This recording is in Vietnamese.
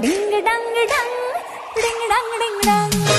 đing đing đang đang đing đang đing đang